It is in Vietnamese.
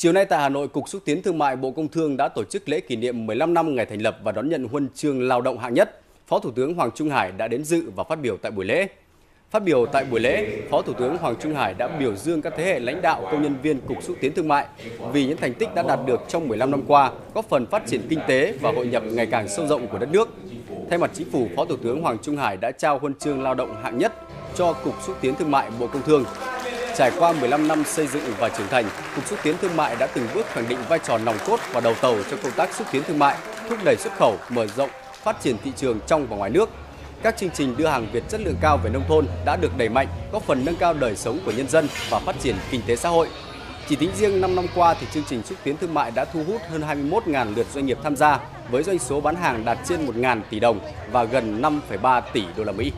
Chiều nay tại Hà Nội, Cục xúc tiến thương mại Bộ Công Thương đã tổ chức lễ kỷ niệm 15 năm ngày thành lập và đón nhận huân chương lao động hạng nhất. Phó Thủ tướng Hoàng Trung Hải đã đến dự và phát biểu tại buổi lễ. Phát biểu tại buổi lễ, Phó Thủ tướng Hoàng Trung Hải đã biểu dương các thế hệ lãnh đạo công nhân viên Cục xúc tiến thương mại vì những thành tích đã đạt được trong 15 năm qua, góp phần phát triển kinh tế và hội nhập ngày càng sâu rộng của đất nước. Thay mặt Chính phủ, Phó Thủ tướng Hoàng Trung Hải đã trao huân chương lao động hạng nhất cho Cục xúc tiến thương mại Bộ Công Thương. Trải qua 15 năm xây dựng và trưởng thành, Cục xúc tiến thương mại đã từng bước khẳng định vai trò nòng cốt và đầu tàu trong công tác xúc tiến thương mại, thúc đẩy xuất khẩu, mở rộng, phát triển thị trường trong và ngoài nước. Các chương trình đưa hàng Việt chất lượng cao về nông thôn đã được đẩy mạnh, góp phần nâng cao đời sống của nhân dân và phát triển kinh tế xã hội. Chỉ tính riêng 5 năm qua thì chương trình xúc tiến thương mại đã thu hút hơn 21.000 lượt doanh nghiệp tham gia với doanh số bán hàng đạt trên 1.000 tỷ đồng và gần 5,3 tỷ đô la Mỹ.